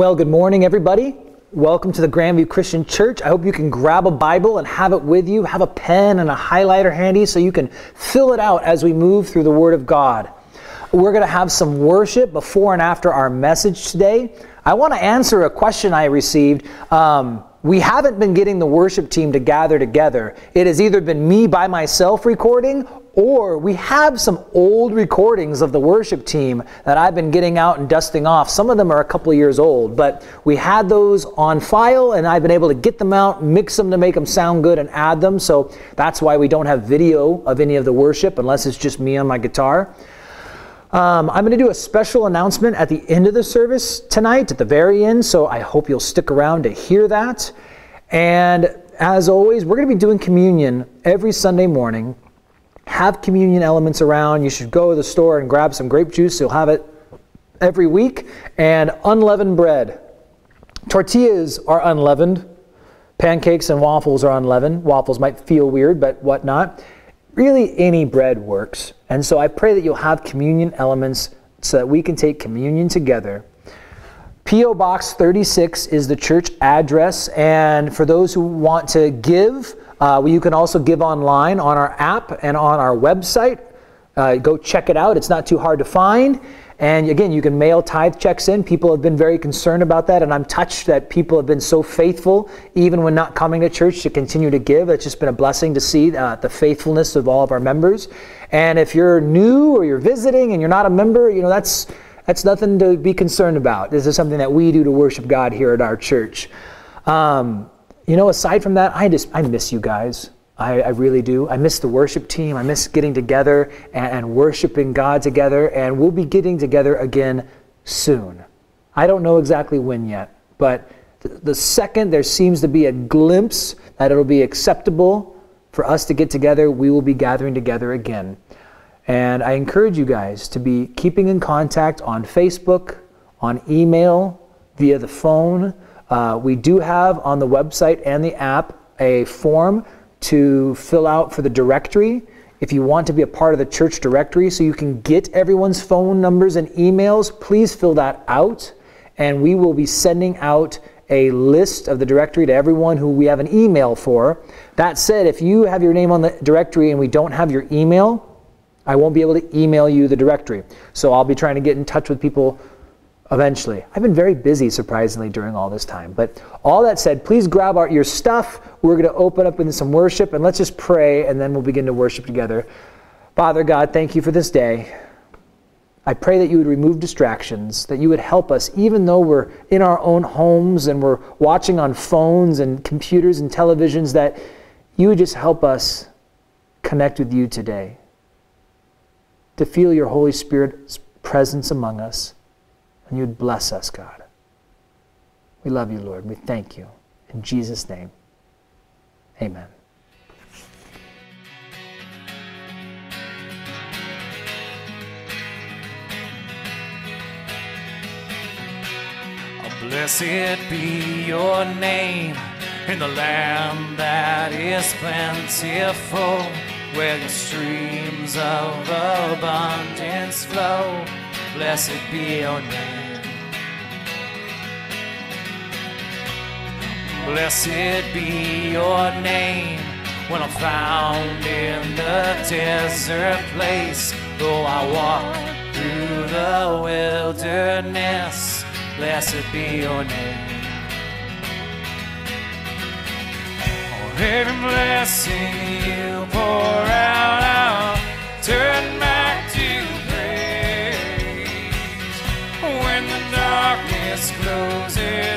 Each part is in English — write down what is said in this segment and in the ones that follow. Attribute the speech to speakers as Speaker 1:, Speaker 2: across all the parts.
Speaker 1: Well, good morning, everybody. Welcome to the Grandview Christian Church. I hope you can grab a Bible and have it with you, have a pen and a highlighter handy so you can fill it out as we move through the Word of God. We're going to have some worship before and after our message today. I want to answer a question I received. Um, we haven't been getting the worship team to gather together. It has either been me by myself recording or we have some old recordings of the worship team that I've been getting out and dusting off. Some of them are a couple of years old, but we had those on file and I've been able to get them out, mix them to make them sound good and add them. So that's why we don't have video of any of the worship unless it's just me on my guitar. Um, I'm going to do a special announcement at the end of the service tonight, at the very end, so I hope you'll stick around to hear that. And as always, we're going to be doing communion every Sunday morning. Have communion elements around. You should go to the store and grab some grape juice. You'll have it every week. And unleavened bread. Tortillas are unleavened. Pancakes and waffles are unleavened. Waffles might feel weird, but whatnot really any bread works. And so I pray that you'll have communion elements so that we can take communion together. P.O. Box 36 is the church address. And for those who want to give, uh, you can also give online on our app and on our website. Uh, go check it out. It's not too hard to find. And again, you can mail tithe checks in. People have been very concerned about that, and I'm touched that people have been so faithful, even when not coming to church, to continue to give. It's just been a blessing to see uh, the faithfulness of all of our members. And if you're new or you're visiting and you're not a member, you know that's that's nothing to be concerned about. This is something that we do to worship God here at our church. Um, you know, aside from that, I just I miss you guys. I, I, really do. I miss the worship team. I miss getting together and, and worshiping God together. And we'll be getting together again soon. I don't know exactly when yet, but th- the second there seems to be a glimpse that it'll be acceptable for us to get together, we will be gathering together again. And I encourage you guys to be keeping in contact on Facebook, on email, via the phone. Uh, we do have on the website and the app a form to fill out for the directory if you want to be a part of the church directory so you can get everyone's phone numbers and emails, please fill that out. And we will be sending out a list of the directory to everyone who we have an email for. That said, if you have your name on the directory and we don't have your email, I won't be able to email you the directory. So I'll be trying to get in touch with people eventually. I've been very busy, surprisingly, during all this time. But all that said, please grab our, your stuff. We're going to open up into some worship, and let's just pray, and then we'll begin to worship together. Father God, thank you for this day. I pray that you would remove distractions, that you would help us, even though we're in our own homes and we're watching on phones and computers and televisions, that you would just help us connect with you today, to feel your Holy Spirit's presence among us and you'd bless us, God. We love you, Lord. We thank you. In Jesus' name, amen.
Speaker 2: Blessed be your name in the land that is plentiful, where the streams of abundance flow. Blessed be your name. Blessed be your name when I'm found in the desert place. Though I walk through the wilderness, blessed be your name. Oh, every blessing you pour out, I'll turn back darkness closes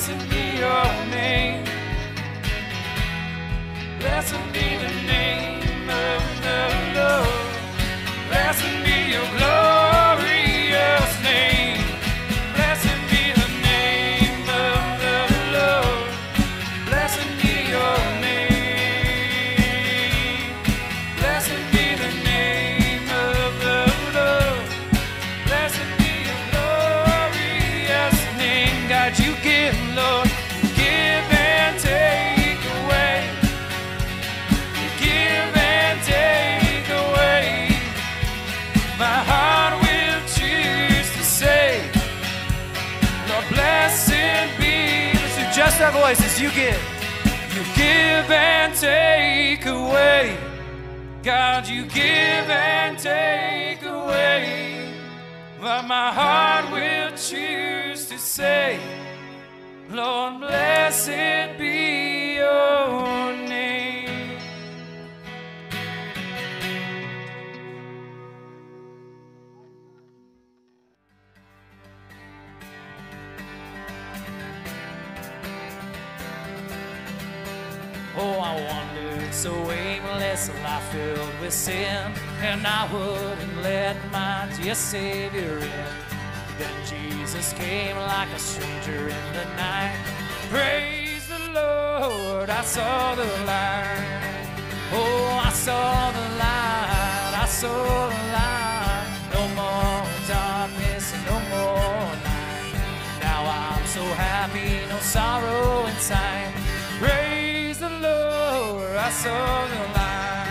Speaker 2: Blessed be your name. Blessed be give and take away. God, you give and take away. But my heart will choose to say, Lord, blessed be your so aimless, a life filled with sin, and I wouldn't let my dear Savior in. Then Jesus came like a stranger in the night. Praise the Lord, I saw the light. Oh, I saw the light, I saw the light. No more darkness, no more night. Now I'm so happy, no sorrow the Saw the light.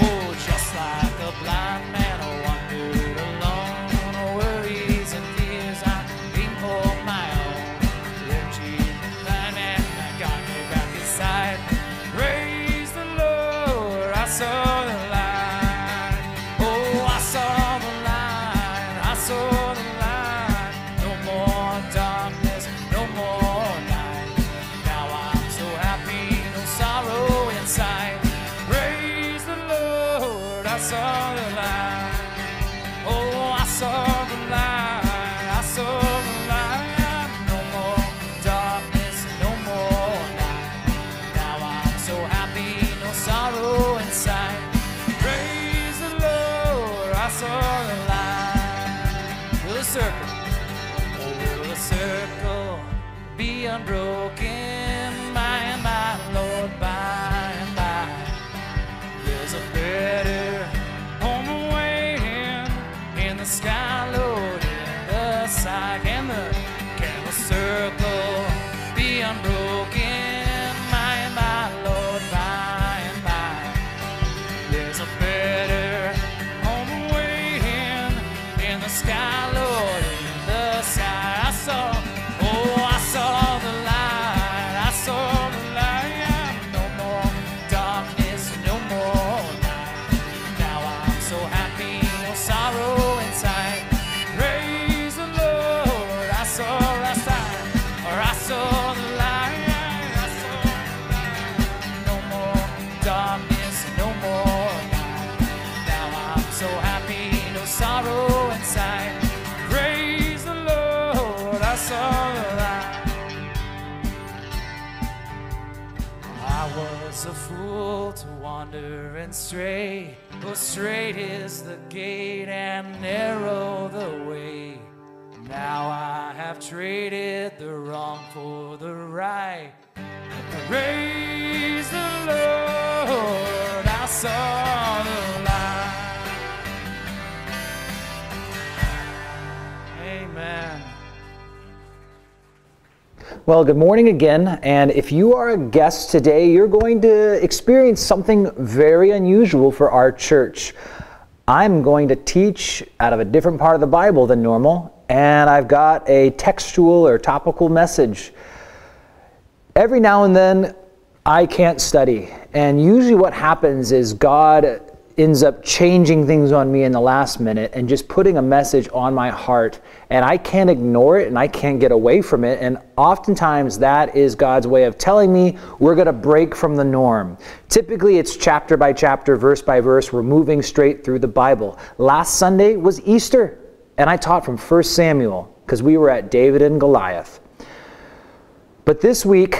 Speaker 2: Oh, just like a blind man, wandered alone. Worries and fears, I my own. Got me back inside. Praise the Lord, I saw stray. But straight is the gate and narrow the way. Now I have traded the wrong for the right. Praise the Lord, I saw
Speaker 1: Well, good morning again. And if you are a guest today, you're going to experience something very unusual for our church. I'm going to teach out of a different part of the Bible than normal, and I've got a textual or topical message. Every now and then, I can't study. And usually, what happens is God ends up changing things on me in the last minute and just putting a message on my heart. And I can't ignore it and I can't get away from it. And oftentimes, that is God's way of telling me we're going to break from the norm. Typically, it's chapter by chapter, verse by verse. We're moving straight through the Bible. Last Sunday was Easter, and I taught from 1 Samuel because we were at David and Goliath. But this week,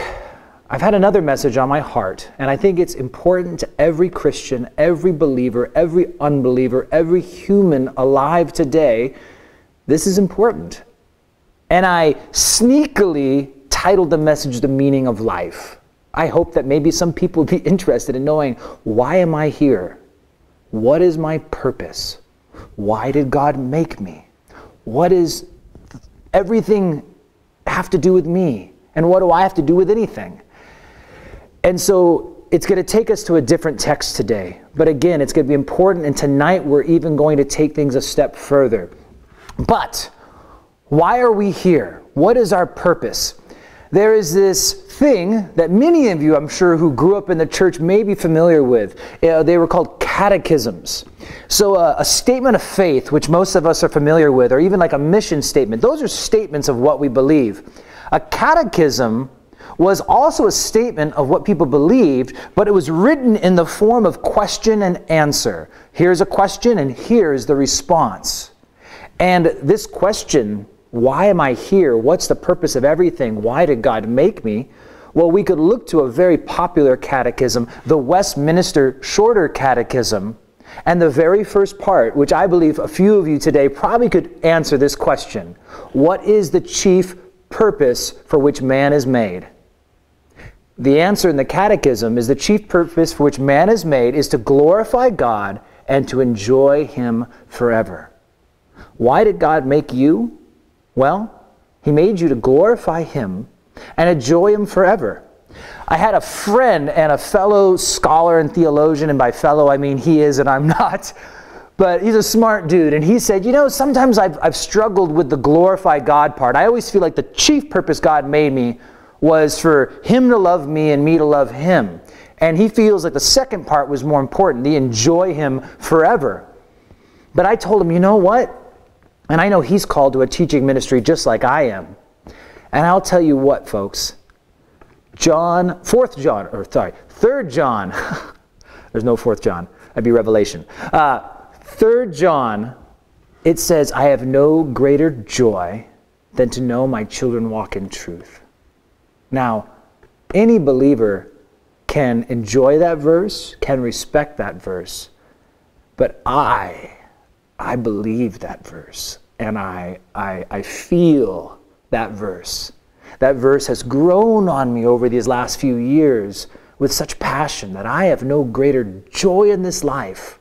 Speaker 1: I've had another message on my heart, and I think it's important to every Christian, every believer, every unbeliever, every human alive today. This is important. And I sneakily titled the message The Meaning of Life. I hope that maybe some people would be interested in knowing why am I here? What is my purpose? Why did God make me? What is everything have to do with me? And what do I have to do with anything? And so it's going to take us to a different text today. But again, it's going to be important. And tonight we're even going to take things a step further. But why are we here? What is our purpose? There is this thing that many of you, I'm sure, who grew up in the church may be familiar with. Uh, they were called catechisms. So, uh, a statement of faith, which most of us are familiar with, or even like a mission statement, those are statements of what we believe. A catechism was also a statement of what people believed, but it was written in the form of question and answer. Here's a question, and here's the response. And this question, why am I here? What's the purpose of everything? Why did God make me? Well, we could look to a very popular catechism, the Westminster Shorter Catechism, and the very first part, which I believe a few of you today probably could answer this question What is the chief purpose for which man is made? The answer in the Catechism is the chief purpose for which man is made is to glorify God and to enjoy Him forever. Why did God make you? Well, He made you to glorify Him and enjoy Him forever. I had a friend and a fellow scholar and theologian, and by fellow I mean he is and I'm not, but he's a smart dude. And he said, You know, sometimes I've, I've struggled with the glorify God part. I always feel like the chief purpose God made me was for him to love me and me to love him. And he feels like the second part was more important, the enjoy him forever. But I told him, you know what? And I know he's called to a teaching ministry just like I am. And I'll tell you what, folks. John, fourth John, or sorry, third John. There's no fourth John. That'd be Revelation. Uh, third John, it says, I have no greater joy than to know my children walk in truth. Now, any believer can enjoy that verse, can respect that verse, but I, I believe that verse, and I, I, I feel that verse. That verse has grown on me over these last few years with such passion that I have no greater joy in this life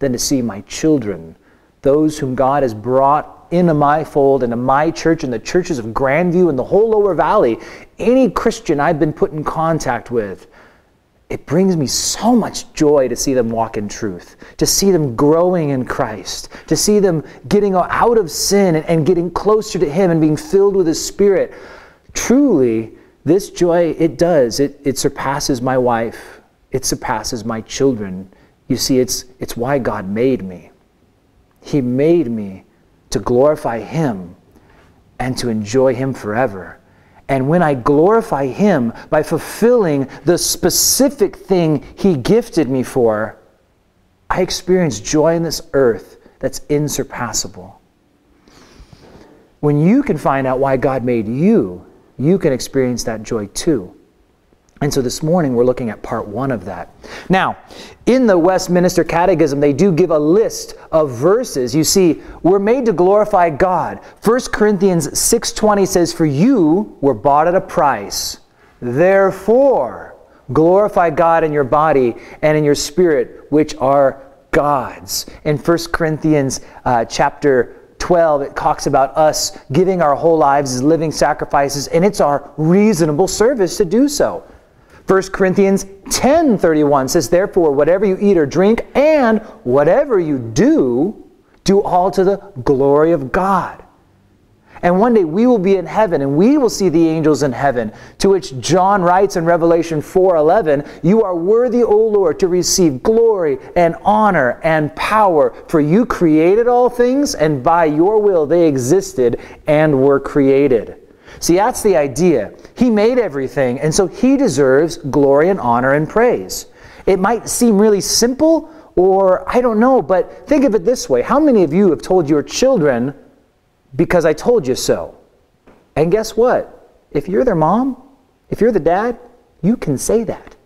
Speaker 1: than to see my children, those whom God has brought into my fold, into my church, and the churches of Grandview and the whole lower valley, any Christian I've been put in contact with, it brings me so much joy to see them walk in truth, to see them growing in Christ, to see them getting out of sin and, getting closer to Him and being filled with His Spirit. Truly, this joy, it does. It, it surpasses my wife, it surpasses my children. You see, it's, it's why God made me. He made me to glorify Him and to enjoy Him forever. And when I glorify Him by fulfilling the specific thing He gifted me for, I experience joy in this earth that's insurpassable. When you can find out why God made you, you can experience that joy too. And so this morning we're looking at part one of that. Now, in the Westminster Catechism, they do give a list of verses. You see, we're made to glorify God. 1 Corinthians 6.20 says, For you were bought at a price. Therefore, glorify God in your body and in your spirit, which are God's. In 1 Corinthians uh, chapter 12, it talks about us giving our whole lives as living sacrifices, and it's our reasonable service to do so. 1 Corinthians 10:31 says therefore whatever you eat or drink and whatever you do do all to the glory of God. And one day we will be in heaven and we will see the angels in heaven, to which John writes in Revelation 4:11, "You are worthy, O Lord, to receive glory and honor and power, for you created all things and by your will they existed and were created." See, that's the idea. He made everything, and so he deserves glory and honor and praise. It might seem really simple, or I don't know, but think of it this way. How many of you have told your children, because I told you so? And guess what? If you're their mom, if you're the dad, You can say that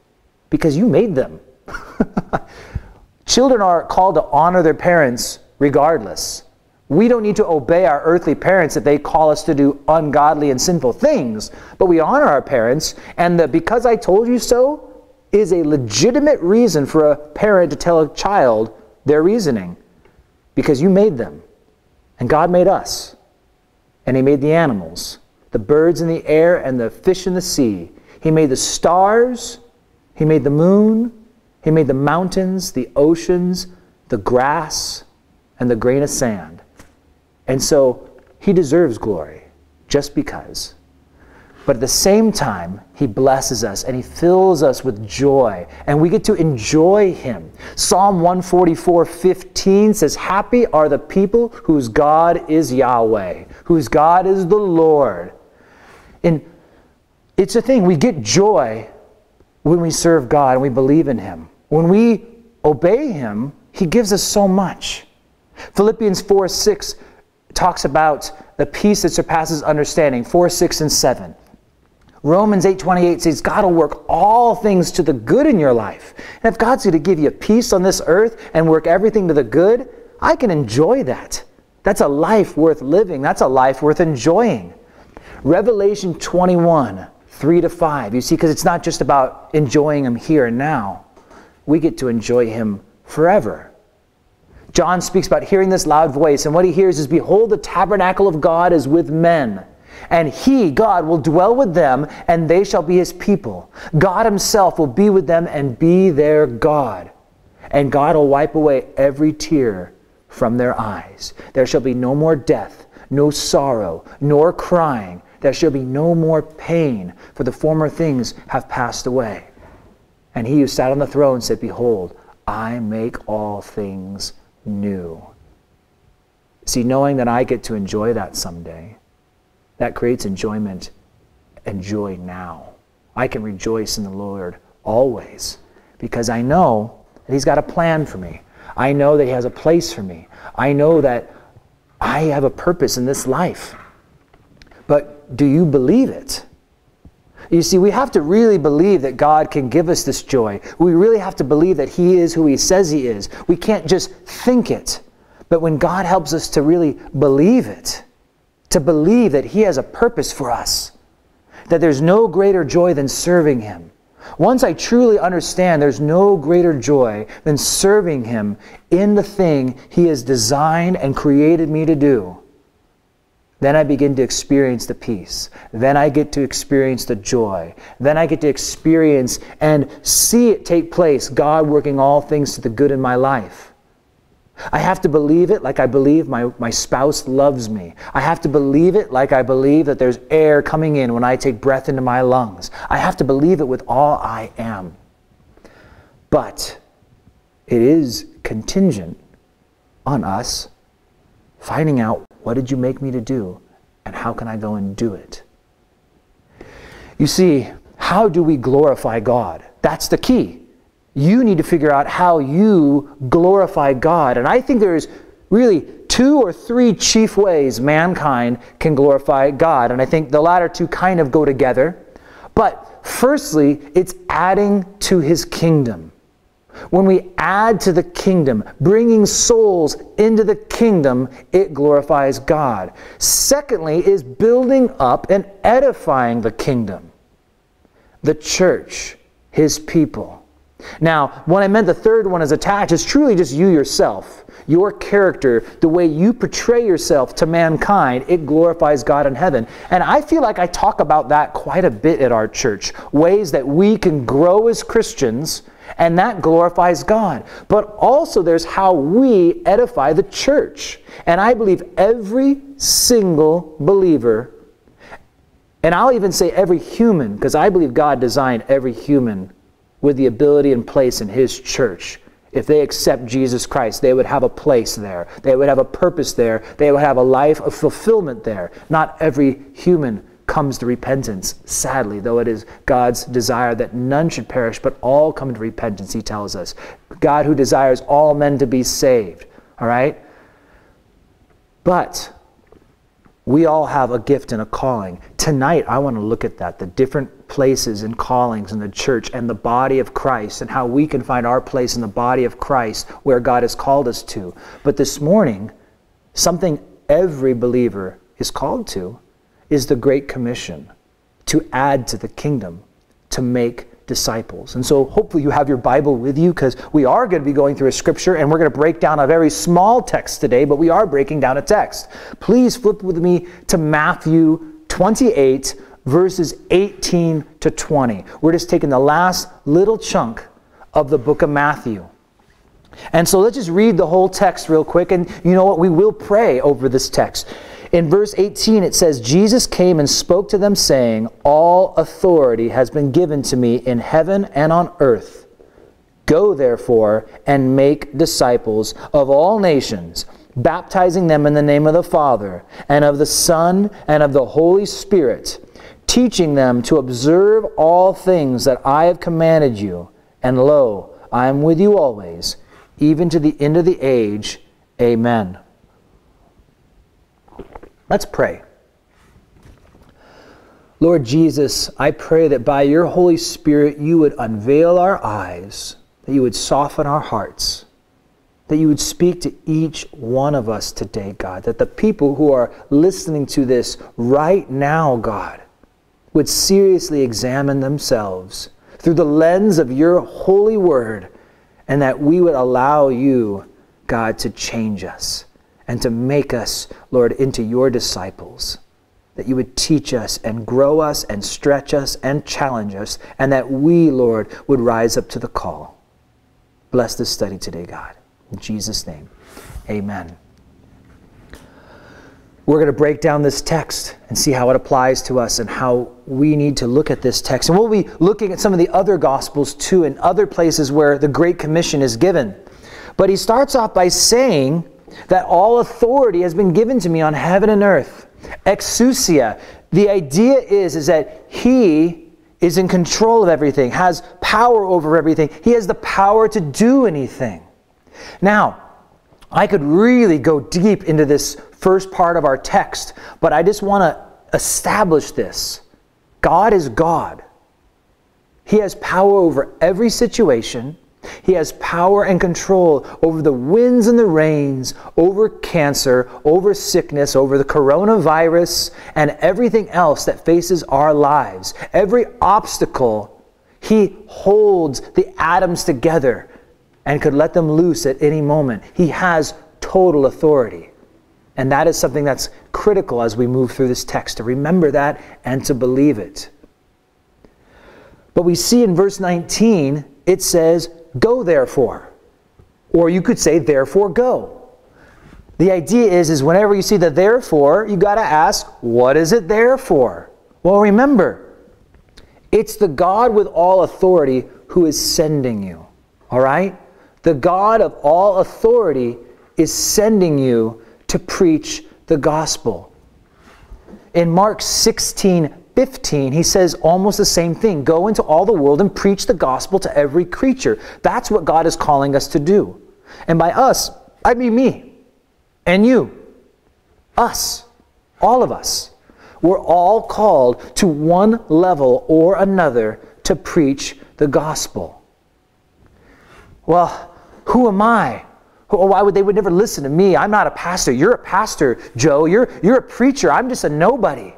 Speaker 1: because you made them. Children are called to honor their parents regardless. We don't need to obey our earthly parents if they call us to do ungodly and sinful things, but we honor our parents, and the because I told you so is a legitimate reason for a parent to tell a child their reasoning because you made them, and God made us, and He made the animals, the birds in the air, and the fish in the sea. He made the stars, He made the moon, He made the mountains, the oceans, the grass, and the grain of sand. And so he deserves glory just because. But at the same time, he blesses us and he fills us with joy, and we get to enjoy him. Psalm 144 15 says, Happy are the people whose God is Yahweh, whose God is the Lord. And it's a thing, we get joy when we serve God and we believe in him. When we obey him, he gives us so much. Philippians 4 6 talks about the peace that surpasses understanding 4 6 and 7 romans 8 28 says god will work all things to the good in your life. And if god's going to give you peace on this earth and work everything to the good i can enjoy that. That's a life worth living. That's a life worth enjoying. Revelation 21 3 to 5 you see because it's not just about enjoying him here and now. We get to enjoy him forever John speaks about hearing this loud voice, and what he hears is Behold, the tabernacle of God is with men. And he, God, will dwell with them, and they shall be his people. God himself will be with them and be their God. And God will wipe away every tear from their eyes. There shall be no more death, no sorrow, nor crying. There shall be no more pain, for the former things have passed away. And he who sat on the throne said, Behold, I make all things new. See, knowing that I get to enjoy that someday, that creates enjoyment and joy now. I can rejoice in the Lord always because I know that He's got a plan for me. I know that He has a place for me. I know that I have a purpose in this life. But do you believe it? You see, we have to really believe that God can give us this joy. We really have to believe that He is who He says He is. We can't just think it. But when God helps us to really believe it, to believe that He has a purpose for us, that there's no greater joy than serving Him. Once I truly understand there's no greater joy than serving Him in the thing He has designed and created me to do, then I begin to experience the peace. Then I get to experience the joy. Then I get to experience and see it take place, God working all things to the good in my life. I have to believe it like I believe my, my spouse loves me. I have to believe it like I believe that there's air coming in when I take breath into my lungs. I have to believe it with all I am. But it is contingent on us finding out what did you make me to do? And how can I go and do it? You see, how do we glorify God? That's the key. You need to figure out how you glorify God. And I think there's really two or three chief ways mankind can glorify God. And I think the latter two kind of go together. But firstly, it's adding to his kingdom when we add to the kingdom, bringing souls into the kingdom, it glorifies God. Secondly, is building up and edifying the kingdom, the church, his people. Now, when I meant the third one is attached, it's truly just you yourself, your character, the way you portray yourself to mankind, it glorifies God in heaven. And I feel like I talk about that quite a bit at our church ways that we can grow as Christians and that glorifies God. But also, there's how we edify the church. And I believe every single believer, and I'll even say every human, because I believe God designed every human with the ability and place in His church. If they accept Jesus Christ, they would have a place there. They would have a purpose there. They would have a life of fulfillment there. Not every human comes to repentance, sadly, though it is God's desire that none should perish, but all come to repentance, he tells us. God who desires all men to be saved, all right? But We all have a gift and a calling. Tonight, I want to look at that the different places and callings in the church and the body of Christ and how we can find our place in the body of Christ where God has called us to. But this morning, something every believer is called to is the Great Commission to add to the kingdom, to make disciples. And so hopefully you have your Bible with you because we are going to be going through a scripture and we're going to break down a very small text today, but we are breaking down a text. Please flip with me to Matthew 28, verses 18 to 20. We're just taking the last little chunk of the book of Matthew. And so let's just read the whole text real quick. And you know what? We will pray over this text. In verse 18, it says, Jesus came and spoke to them, saying, All authority has been given to me in heaven and on earth. Go, therefore, and make disciples of all nations, baptizing them in the name of the Father, and of the Son, and of the Holy Spirit, teaching them to observe all things that I have commanded you. And lo, I am with you always, even to the end of the age. Amen. Let's pray. Lord Jesus, I pray that by your Holy Spirit you would unveil our eyes, that you would soften our hearts, that you would speak to each one of us today, God, that the people who are listening to this right now, God, would seriously examine themselves through the lens of your holy word, and that we would allow you, God, to change us and to make us, Lord, into your disciples. That you would teach us and grow us and stretch us and challenge us, and that we, Lord, would rise up to the call. Bless this study today, God. In Jesus' name, amen. We're going to break down this text and see how it applies to us and how we need to look at this text. And we'll be looking at some of the other Gospels too, and other places where the Great Commission is given. But he starts off by saying, that all authority has been given to me on heaven and earth. Exousia. The idea is, is that he is in control of everything, has power over everything. He has the power to do anything. Now, I could really go deep into this first part of our text, but I just want to establish this. God is God. He has power over every situation. He has power and control over the winds and the rains, over cancer, over sickness, over the coronavirus, and everything else that faces our lives. Every obstacle, He holds the atoms together and could let them loose at any moment. He has total authority. And that is something that's critical as we move through this text to remember that and to believe it. But we see in verse 19, it says, Go therefore. Or you could say, therefore go. The idea is, is whenever you see the therefore, you got to ask, what is it there for? Well, remember, it's the God with all authority who is sending you. All right? The God of all authority is sending you to preach the gospel. In Mark 16 15, he says almost the same thing go into all the world and preach the gospel to every creature. That's what God is calling us to do. And by us, I mean me and you, us, all of us. We're all called to one level or another to preach the gospel. Well, who am I? Oh, why would they would never listen to me? I'm not a pastor. You're a pastor, Joe. You're, you're a preacher. I'm just a nobody.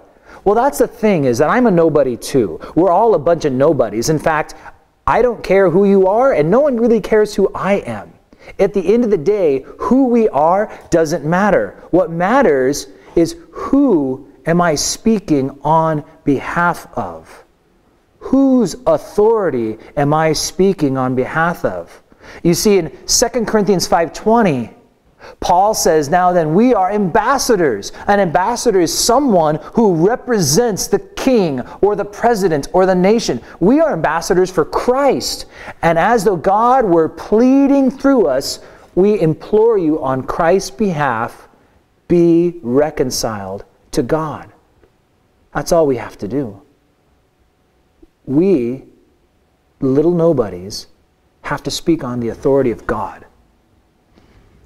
Speaker 1: Well, that's the thing is that I'm a nobody too. We're all a bunch of nobodies. In fact, I don't care who you are, and no one really cares who I am. At the end of the day, who we are doesn't matter. What matters is who am I speaking on behalf of? Whose authority am I speaking on behalf of? You see in 2 Corinthians 5:20, Paul says, Now then, we are ambassadors. An ambassador is someone who represents the king or the president or the nation. We are ambassadors for Christ. And as though God were pleading through us, we implore you on Christ's behalf be reconciled to God. That's all we have to do. We, little nobodies, have to speak on the authority of God.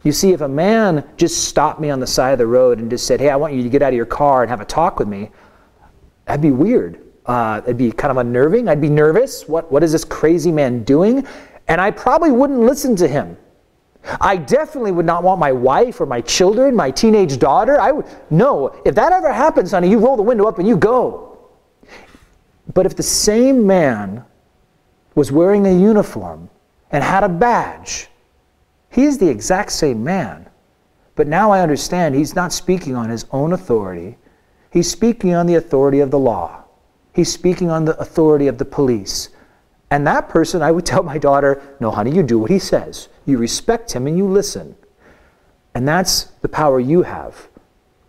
Speaker 1: You see, if a man just stopped me on the side of the road and just said, Hey, I want you to get out of your car and have a talk with me, that'd be weird. Uh, it'd be kind of unnerving. I'd be nervous. What, what is this crazy man doing? And I probably wouldn't listen to him. I definitely would not want my wife or my children, my teenage daughter. I would no. If that ever happens, honey, you roll the window up and you go. But if the same man was wearing a uniform and had a badge, he's the exact same man. But now I understand he's not speaking on his own authority. He's speaking on the authority of the law. He's speaking on the authority of the police. And that person, I would tell my daughter, no, honey, you do what he says. You respect him and you listen. And that's the power you have.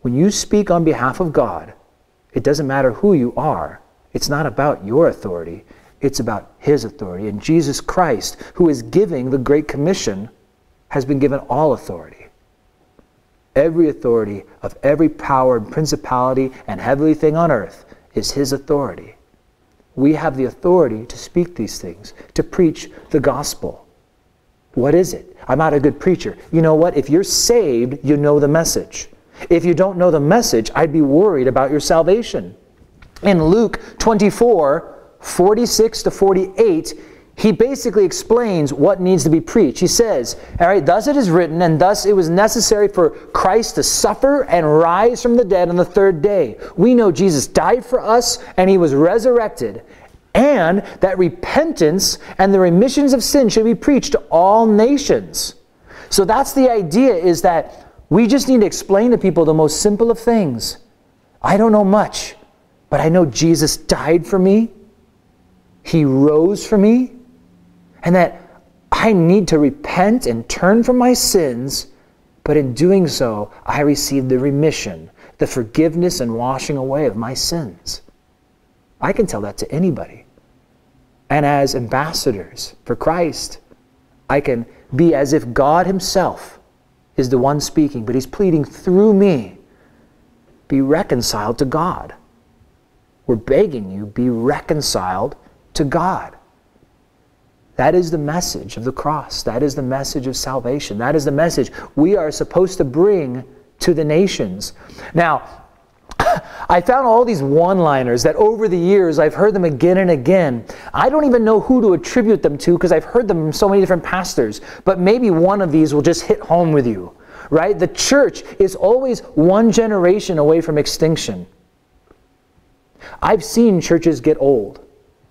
Speaker 1: When you speak on behalf of God, it doesn't matter who you are. It's not about your authority, it's about his authority. And Jesus Christ, who is giving the Great Commission, has been given all authority. Every authority of every power and principality and heavenly thing on earth is his authority. We have the authority to speak these things, to preach the gospel. What is it? I'm not a good preacher. You know what? If you're saved, you know the message. If you don't know the message, I'd be worried about your salvation. In Luke 24, 46 to 48, he basically explains what needs to be preached. He says, All right, thus it is written, and thus it was necessary for Christ to suffer and rise from the dead on the third day. We know Jesus died for us and he was resurrected, and that repentance and the remissions of sin should be preached to all nations. So that's the idea is that we just need to explain to people the most simple of things. I don't know much, but I know Jesus died for me. He rose for me and that I need to repent and turn from my sins, but in doing so, I receive the remission, the forgiveness and washing away of my sins. I can tell that to anybody. And as ambassadors for Christ, I can be as if God Himself is the one speaking, but He's pleading through me. Be reconciled to God. We're begging you, be reconciled to God. That is the message of the cross. That is the message of salvation. That is the message we are supposed to bring to the nations. Now, I found all these one liners that over the years I've heard them again and again. I don't even know who to attribute them to because I've heard them from so many different pastors, but maybe one of these will just hit home with you, right? The church is always one generation away from extinction. I've seen churches get old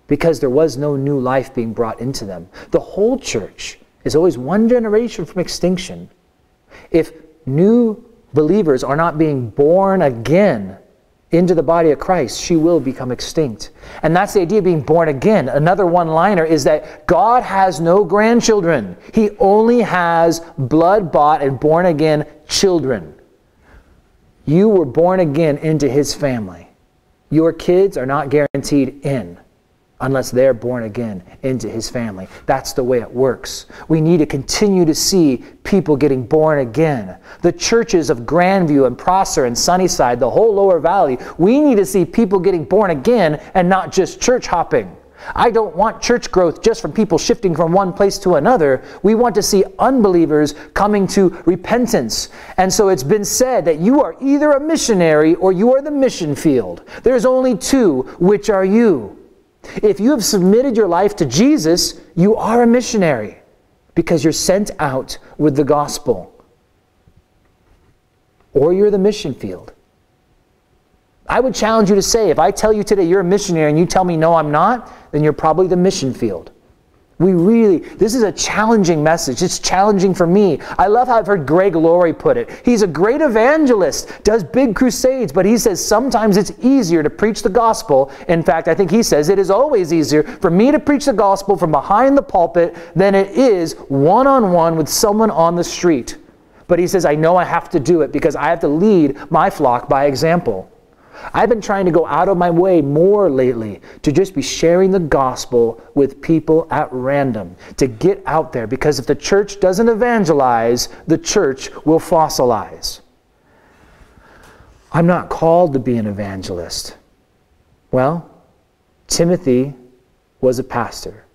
Speaker 1: because there was no new life being brought into them. The whole church is always one generation from extinction. If new believers are not being born again into the body of Christ, she will become extinct. And that's the idea of being born again. Another one liner is that God has no grandchildren, He only has blood bought and born again children. You were born again into His family. Your kids are not guaranteed in unless they're born again into his family. That's the way it works. We need to continue to see people getting born again. The churches of Grandview and Prosser and Sunnyside, the whole lower valley, we need to see people getting born again and not just church hopping. I don't want church growth just from people shifting from one place to another. We want to see unbelievers coming to repentance. And so it's been said that you are either a missionary or you are the mission field. There's only two. Which are you? If you have submitted your life to Jesus, you are a missionary because you're sent out with the gospel. Or you're the mission field. I would challenge you to say, if I tell you today you're a missionary and you tell me no, I'm not, then you're probably the mission field. We really, this is a challenging message. It's challenging for me. I love how I've heard Greg Laurie put it. He's a great evangelist, does big crusades, but he says sometimes it's easier to preach the gospel. In fact, I think he says it is always easier for me to preach the gospel from behind the pulpit than it is one on one with someone on the street. But he says, I know I have to do it because I have to lead my flock by example. I've been trying to go out of my way more lately to just be sharing the gospel with people at random, to get out there, because if the church doesn't evangelize, the church will fossilize. I'm not called to be an evangelist. Well, Timothy was a pastor.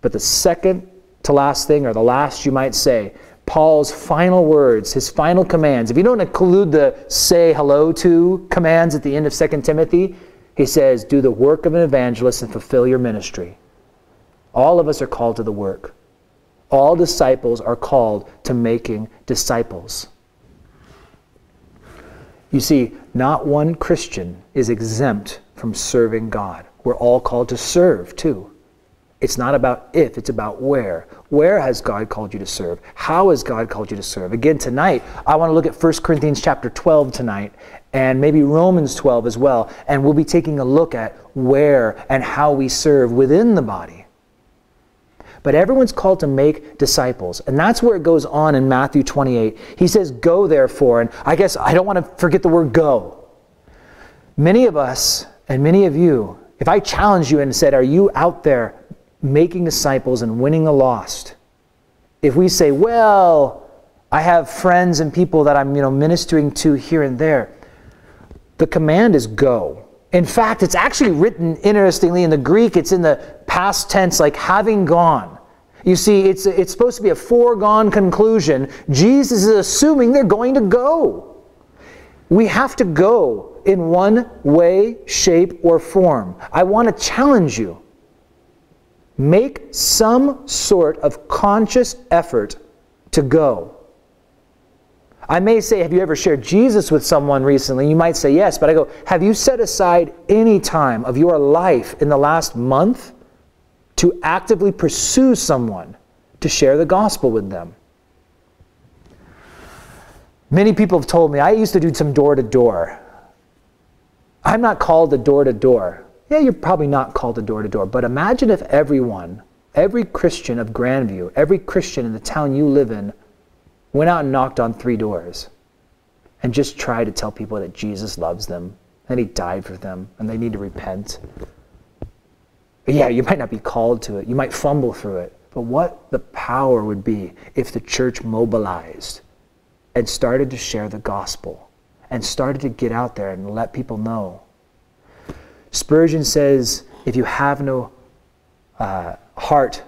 Speaker 1: But the second to last thing, or the last you might say, Paul's final words, his final commands. If you don't include the say hello to commands at the end of 2 Timothy, he says, Do the work of an evangelist and fulfill your ministry. All of us are called to the work. All disciples are called to making disciples. You see, not one Christian is exempt from serving God. We're all called to serve too. It's not about if, it's about where. Where has God called you to serve? How has God called you to serve? Again, tonight, I want to look at 1 Corinthians chapter 12 tonight and maybe Romans 12 as well. And we'll be taking a look at where and how we serve within the body. But everyone's called to make disciples. And that's where it goes on in Matthew 28. He says, Go therefore. And I guess I don't want to forget the word go. Many of us and many of you, if I challenged you and said, Are you out there making disciples and winning the lost? If we say, Well, I have friends and people that I'm you know, ministering to here and there, the command is go. In fact, it's actually written interestingly in the Greek, it's in the past tense, like having gone. You see, it's, it's supposed to be a foregone conclusion. Jesus is assuming they're going to go. We have to go in one way, shape, or form. I want to challenge you. Make some sort of conscious effort to go. I may say, Have you ever shared Jesus with someone recently? You might say yes, but I go, Have you set aside any time of your life in the last month to actively pursue someone to share the gospel with them? Many people have told me, I used to do some door to door. I'm not called a door to door. Yeah, you're probably not called a door to door, but imagine if everyone, every Christian of Grandview, every Christian in the town you live in, went out and knocked on three doors and just tried to tell people that Jesus loves them and he died for them and they need to repent. Yeah, you might not be called to it. You might fumble through it. But what the power would be if the church mobilized and started to share the gospel and started to get out there and let people know. Spurgeon says, if you have no uh, heart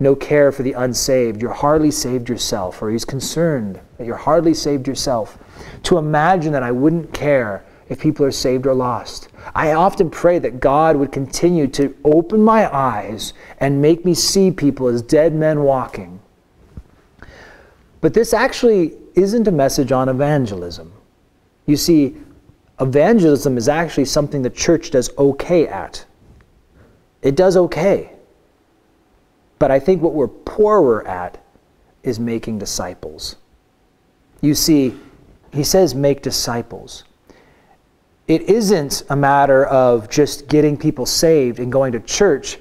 Speaker 1: no care for the unsaved. You're hardly saved yourself, or he's concerned that you're hardly saved yourself. To imagine that I wouldn't care if people are saved or lost. I often pray that God would continue to open my eyes and make me see people as dead men walking. But this actually isn't a message on evangelism. You see, evangelism is actually something the church does okay at. It does okay. But I think what we're poorer at is making disciples. You see, he says, make disciples. It isn't a matter of just getting people saved and going to church,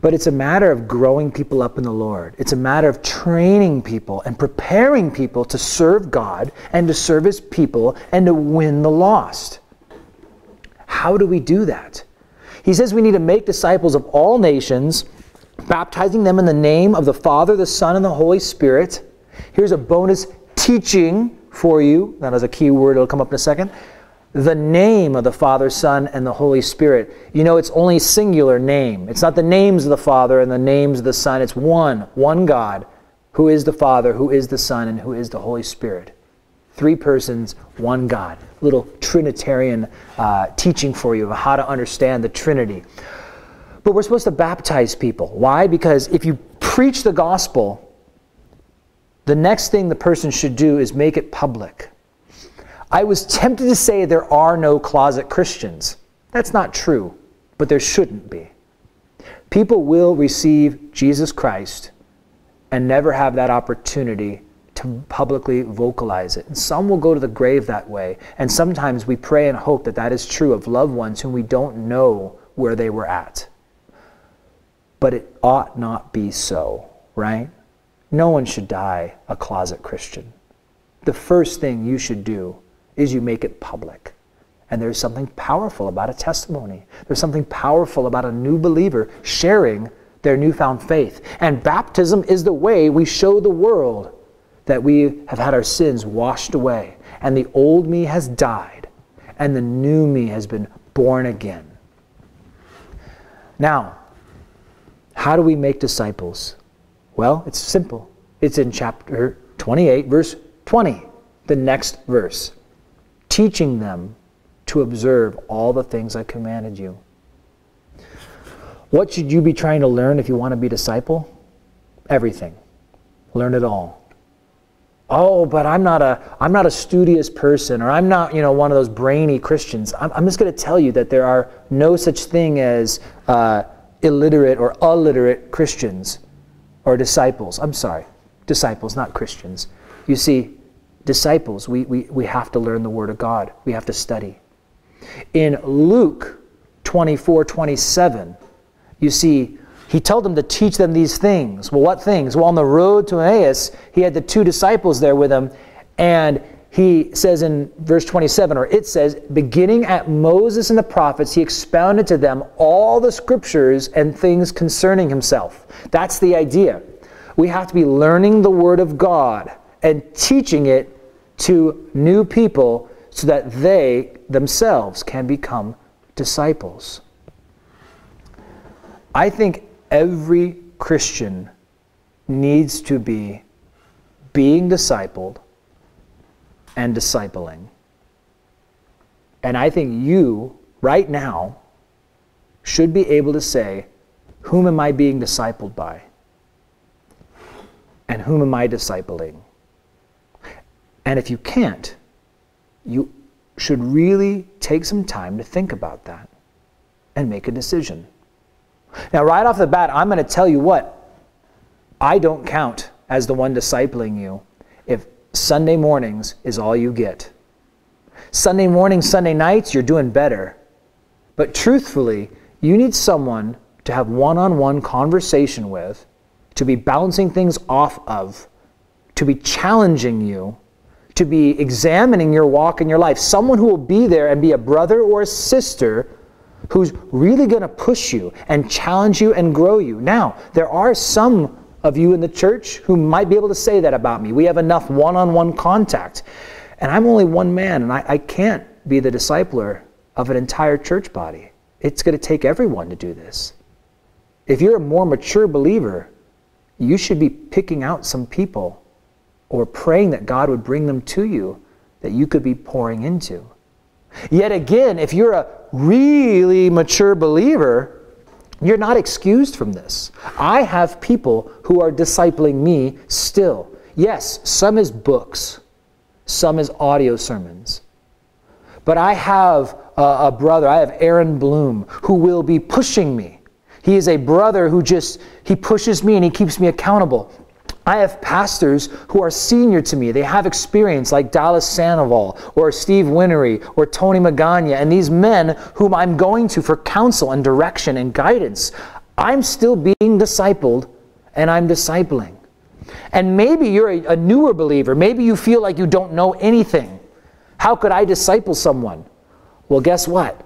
Speaker 1: but it's a matter of growing people up in the Lord. It's a matter of training people and preparing people to serve God and to serve His people and to win the lost. How do we do that? He says we need to make disciples of all nations baptizing them in the name of the Father, the Son, and the Holy Spirit. Here's a bonus teaching for you. That is a key word, it'll come up in a second. The name of the Father, Son, and the Holy Spirit. You know, it's only singular name. It's not the names of the Father and the names of the Son. It's one, one God, who is the Father, who is the Son, and who is the Holy Spirit. Three persons, one God. Little Trinitarian uh, teaching for you of how to understand the Trinity. But we're supposed to baptize people. Why? Because if you preach the gospel, the next thing the person should do is make it public. I was tempted to say there are no closet Christians. That's not true, but there shouldn't be. People will receive Jesus Christ and never have that opportunity to publicly vocalize it. And some will go to the grave that way. And sometimes we pray and hope that that is true of loved ones whom we don't know where they were at but it ought not be so, right? No one should die a closet Christian. The first thing you should do is you make it public. And there's something powerful about a testimony. There's something powerful about a new believer sharing their newfound faith. And baptism is the way we show the world that we have had our sins washed away and the old me has died and the new me has been born again. Now, how do we make disciples? Well, it's simple. It's in chapter 28, verse 20, the next verse. Teaching them to observe all the things I commanded you. What should you be trying to learn if you want to be disciple? Everything. Learn it all. Oh, but I'm not a I'm not a studious person, or I'm not you know one of those brainy Christians. I'm, I'm just going to tell you that there are no such thing as uh, illiterate or illiterate Christians or disciples. I'm sorry, disciples, not Christians. You see, disciples, we, we, we have to learn the Word of God. We have to study. In Luke 24 27, you see, he told them to teach them these things. Well, what things? Well, on the road to Emmaus, he had the two disciples there with him, and he says in verse 27, or it says, beginning at Moses and the prophets, he expounded to them all the scriptures and things concerning himself. That's the idea. We have to be learning the Word of God and teaching it to new people so that they themselves can become disciples. I think every Christian needs to be being discipled and discipling. And I think you, right now, should be able to say, Whom am I being discipled by? And whom am I discipling? And if you can't, you should really take some time to think about that and make a decision. Now, right off the bat, I'm going to tell you what I don't count as the one discipling you if Sunday mornings is all you get. Sunday mornings, Sunday nights, you're doing better. But truthfully, you need someone to have one on one conversation with, to be bouncing things off of, to be challenging you, to be examining your walk in your life. Someone who will be there and be a brother or a sister who's really going to push you and challenge you and grow you. Now, there are some of you in the church who might be able to say that about me. We have enough one on one contact. And I'm only one man, and I, I can't be the discipler of an entire church body. It's going to take everyone to do this. If you're a more mature believer, you should be picking out some people or praying that God would bring them to you that you could be pouring into. Yet again, if you're a really mature believer, you're not excused from this. I have people who are discipling me still. Yes, some is books, some is audio sermons. But I have a, a, brother, I have Aaron Bloom, who will be pushing me. He is a brother who just, he pushes me and he keeps me accountable. I have pastors who are senior to me. They have experience like Dallas Sandoval or Steve Winery or Tony Magana and these men whom I'm going to for counsel and direction and guidance. I'm still being discipled and I'm discipling. And maybe you're a, a newer believer. Maybe you feel like you don't know anything. How could I disciple someone? Well, guess what?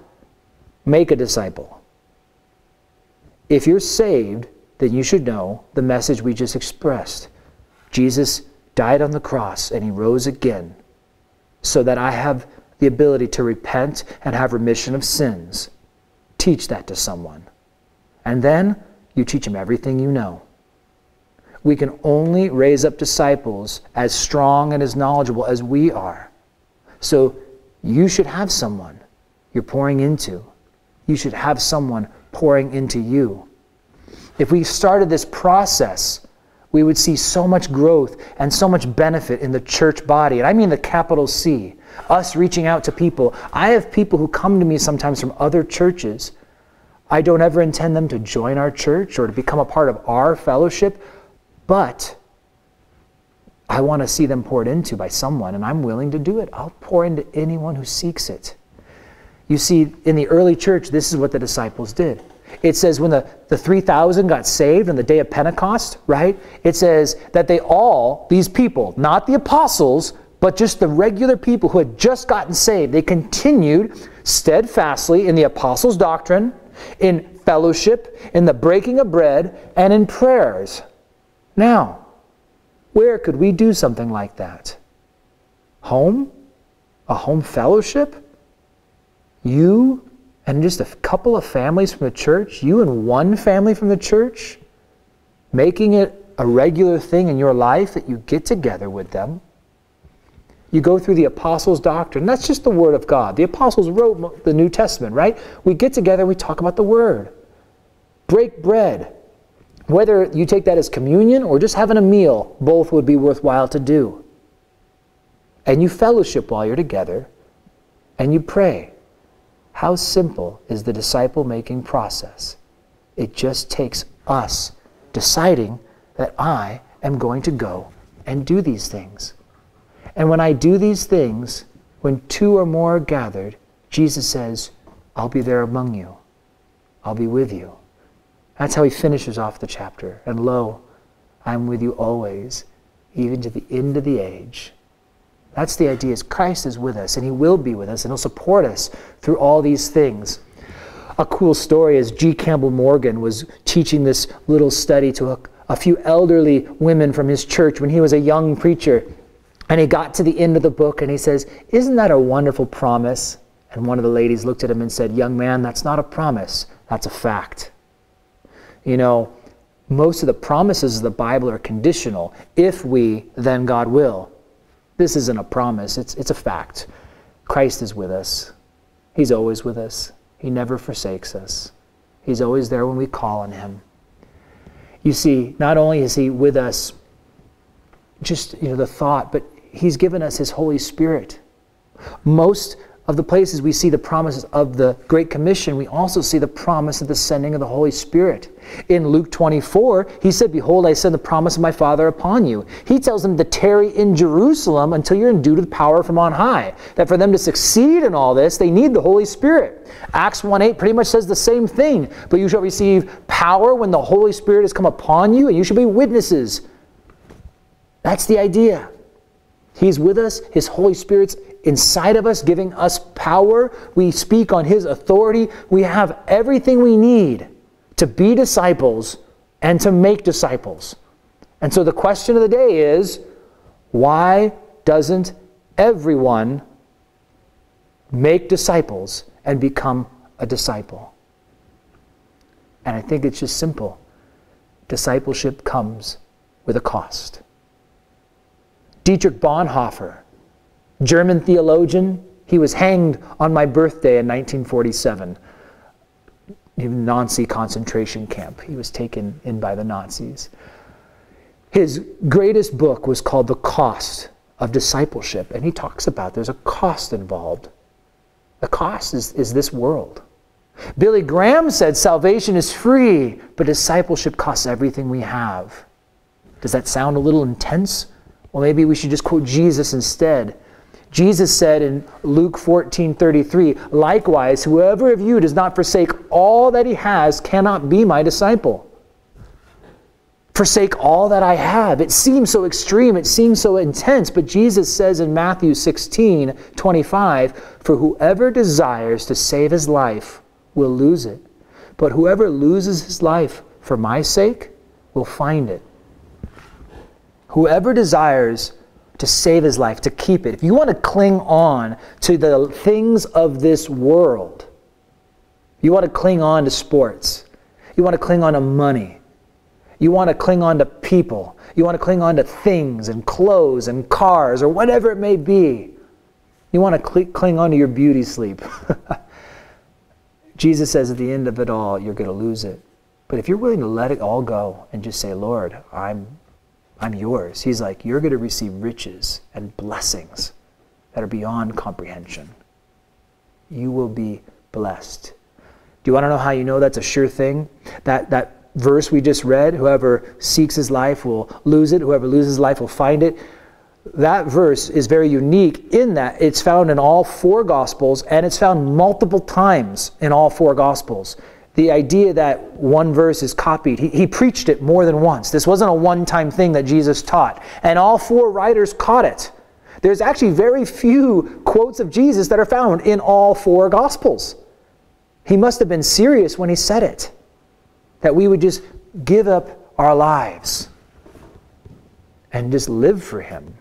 Speaker 1: Make a disciple. If you're saved, then you should know the message we just expressed. Jesus died on the cross and he rose again so that I have the ability to repent and have remission of sins. Teach that to someone. And then you teach them everything you know. We can only raise up disciples as strong and as knowledgeable as we are. So you should have someone you're pouring into. You should have someone pouring into you. If we started this process we would see so much growth and so much benefit in the church body. And I mean the capital C, us reaching out to people. I have people who come to me sometimes from other churches. I don't ever intend them to join our church or to become a part of our fellowship, but I want to see them poured into by someone, and I'm willing to do it. I'll pour into anyone who seeks it. You see, in the early church, this is what the disciples did. It says when the, the 3,000 got saved on the day of Pentecost, right? It says that they all, these people, not the apostles, but just the regular people who had just gotten saved, they continued steadfastly in the apostles' doctrine, in fellowship, in the breaking of bread, and in prayers. Now, where could we do something like that? Home? A home fellowship? You and just a couple of families from the church, you and one family from the church, making it a regular thing in your life that you get together with them. You go through the apostles' doctrine. That's just the Word of God. The apostles wrote the New Testament, right? We get together we talk about the Word. Break bread. Whether you take that as communion or just having a meal, both would be worthwhile to do. And you fellowship while you're together and you pray. How simple is the disciple making process? It just takes us deciding that I am going to go and do these things. And when I do these things, when two or more are gathered, Jesus says, I'll be there among you. I'll be with you. That's how he finishes off the chapter. And lo, I'm with you always, even to the end of the age. That's the idea is Christ is with us and he will be with us and he'll support us through all these things. A cool story is G. Campbell Morgan was teaching this little study to a, a few elderly women from his church when he was a young preacher. And he got to the end of the book and he says, Isn't that a wonderful promise? And one of the ladies looked at him and said, Young man, that's not a promise, that's a fact. You know, most of the promises of the Bible are conditional. If we, then God will. This isn't a promise, it's, it's a fact. Christ is with us. He's always with us. He never forsakes us. He's always there when we call on Him. You see, not only is He with us, just you know, the thought, but He's given us His Holy Spirit. Most of the places we see the promises of the Great Commission, we also see the promise of the sending of the Holy Spirit. In Luke 24, he said, Behold, I send the promise of my Father upon you. He tells them to tarry in Jerusalem until you're endued with power from on high. That for them to succeed in all this, they need the Holy Spirit. Acts 1 8 pretty much says the same thing. But you shall receive power when the Holy Spirit has come upon you, and you shall be witnesses. That's the idea. He's with us, His Holy Spirit's inside of us, giving us power. We speak on His authority. We have everything we need to be disciples and to make disciples. And so the question of the day is why doesn't everyone make disciples and become a disciple? And I think it's just simple. Discipleship comes with a cost. Dietrich Bonhoeffer German theologian. He was hanged on my birthday in 1947 in Nazi concentration camp. He was taken in by the Nazis. His greatest book was called The Cost of Discipleship, and he talks about there's a cost involved. The cost is, is this world. Billy Graham said salvation is free, but discipleship costs everything we have. Does that sound a little intense? Well, maybe we should just quote Jesus instead. Jesus said in Luke 14 33, likewise, whoever of you does not forsake all that he has cannot be my disciple. Forsake all that I have. It seems so extreme, it seems so intense, but Jesus says in Matthew 16 25, For whoever desires to save his life will lose it, but whoever loses his life for my sake will find it. Whoever desires to save his life, to keep it, if you want to cling on to the things of this world, you want to cling on to sports, you want to cling on to money, you want to cling on to people, you want to cling on to things and clothes and cars or whatever it may be, you want to cl- cling on to your beauty sleep. Jesus says at the end of it all, you're going to lose it. But if you're willing to let it all go and just say, Lord, I'm I'm yours. He's like, You're going to receive riches and blessings that are beyond comprehension. You will be blessed. Do you want to know how you know that's a sure thing? That, that verse we just read, whoever seeks his life will lose it, whoever loses his life will find it. That verse is very unique in that it's found in all four Gospels and it's found multiple times in all four Gospels the idea that one verse is copied. He, he preached it more than once. This wasn't a one time thing that Jesus taught. And all four writers caught it. There's actually very few quotes of Jesus that are found in all four Gospels. He must have been serious when he said it, that we would just give up our lives and just live for him.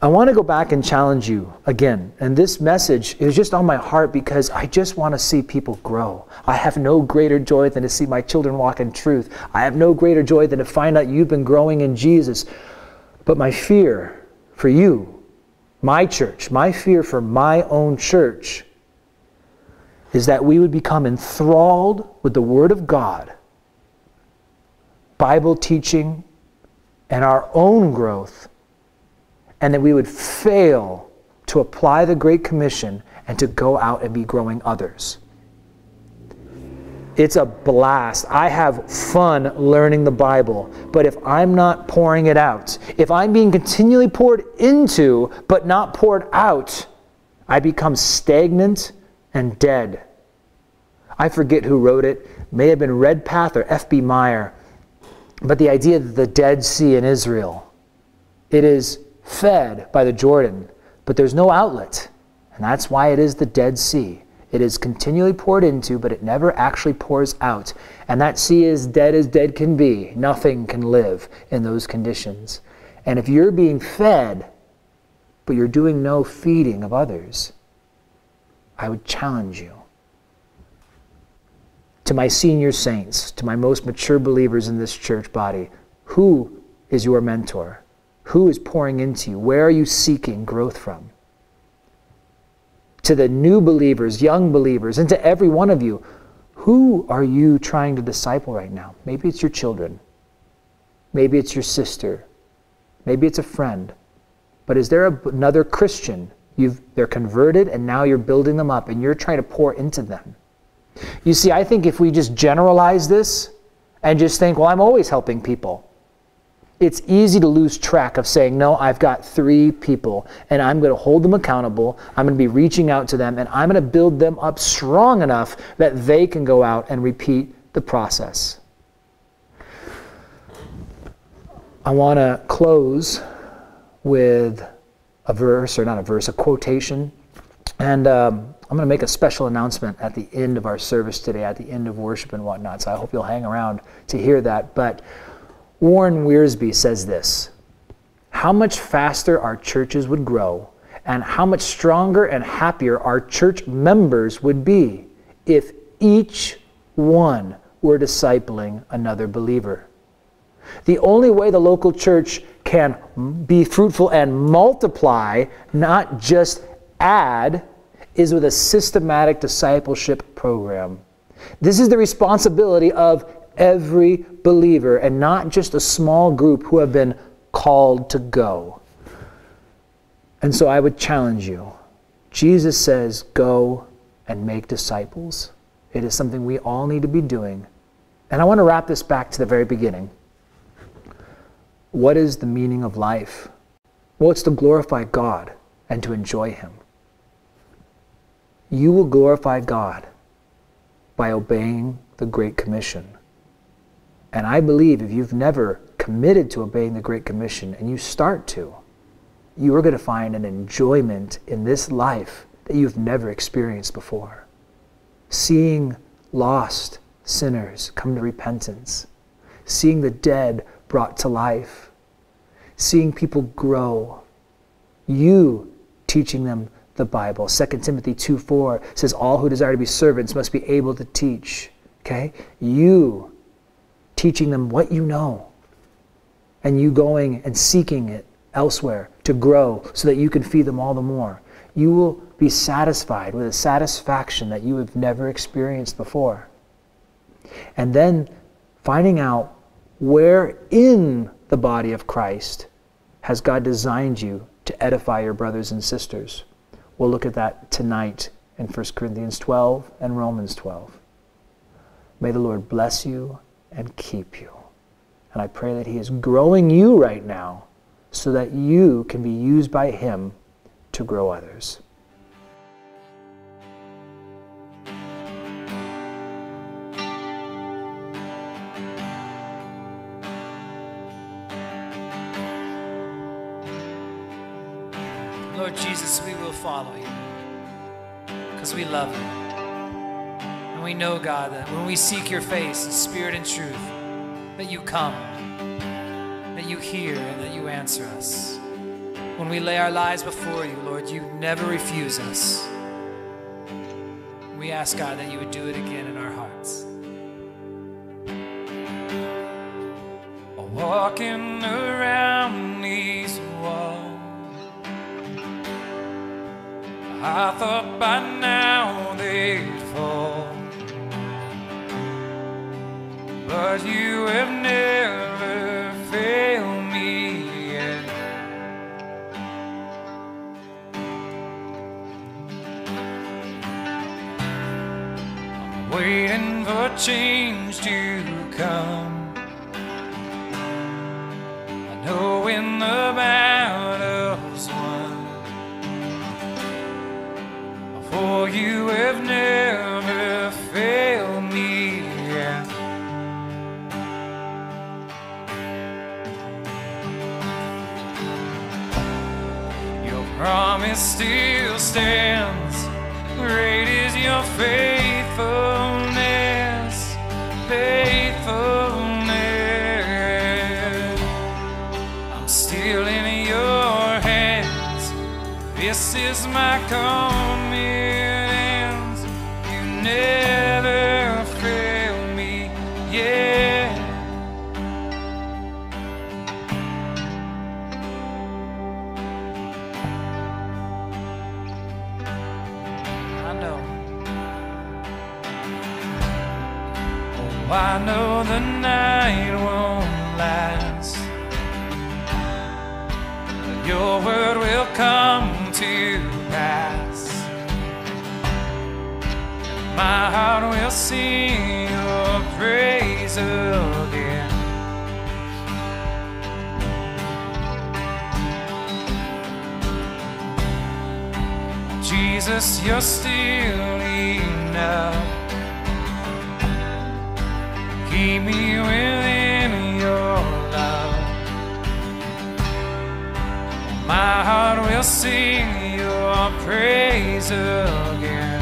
Speaker 1: I want to go back and challenge you again. And this message is just on my heart because I just want to see people grow. I have no greater joy than to see my children walk in truth. I have no greater joy than to find out you've been growing in Jesus. But my fear for you, my church, my fear for my own church is that we would become enthralled with the Word of God, Bible teaching, and our own growth and that we would fail to apply the Great Commission and to go out and be growing others. It's a blast. I have fun learning the Bible, but if I'm not pouring it out, if I'm being continually poured into but not poured out, I become stagnant and dead. I forget who wrote it. May have been Redpath or F.B. Meyer. But the idea that the Dead Sea in Israel, it is fed by the Jordan, but there's no outlet. And that's why it is the Dead Sea. It is continually poured into, but it never actually pours out. And that sea is dead as dead can be. Nothing can live in those conditions. And if you're being fed, but you're doing no feeding of others, I would challenge you. To my senior saints, to my most mature believers in this church body, who is your mentor? Who is pouring into you? Where are you seeking growth from? To the new believers, young believers, and to every one of you, who are you trying to disciple right now? Maybe it's your children. Maybe it's your sister. Maybe it's a friend. But is there a, another Christian? You've, they're converted and now you're building them up and you're trying to pour into them. You see, I think if we just generalize this and just think, well, I'm always helping people, it's easy to lose track of saying, no, I've got three people and I'm going to hold them accountable. I'm going to be reaching out to them and I'm going to build them up strong enough that they can go out and repeat the process. I want to close with a verse, or not a verse, a quotation. And um, I'm going to make a special announcement at the end of our service today, at the end of worship and whatnot. So I hope you'll hang around to hear that. But Warren Wiersbe says this How much faster our churches would grow, and how much stronger and happier our church members would be if each one were discipling another believer. The only way the local church can be fruitful and multiply, not just add, is with a systematic discipleship program. This is the responsibility of every believer and not just a small group who have been called to go. And so I would challenge you. Jesus says, Go and make disciples. It is something we all need to be doing. And I want to wrap this back to the very beginning. What is the meaning of life? Well, it's to glorify God and to enjoy Him. You will glorify God by obeying the Great Commission. And I believe if you've never committed to obeying the Great Commission and you start to, you are going to find an enjoyment in this life that you've never experienced before. Seeing lost sinners come to repentance, seeing the dead brought to life, seeing people grow, you teaching them the Bible. 2 Timothy 2 4 says, All who desire to be servants must be able to teach. Okay? You teaching them what you know, and you going and seeking it elsewhere to grow so that you can feed them all the more. You will be satisfied with a satisfaction that you have never experienced before. And then finding out where in the body of Christ has God designed you to edify your brothers and sisters. We'll look at that tonight in 1 Corinthians 12 and Romans 12. May the Lord bless you and keep you. And I pray that He is growing you right now so that you can be used by Him to grow others.
Speaker 2: Lord Jesus, we will follow you because we love you. And we know, God, that when we seek your face in spirit and truth, that you come, that you hear, and that you answer us. when we lay our lives before you, Lord, you never refuse us. We ask, God, that you would do it again in our hearts. Walking around these walls, I thought by now they'd waiting night won't last. Your word will come to pass. My heart will sing your praise again. Jesus, you're still enough. Keep me within your love. My heart will sing your praise again.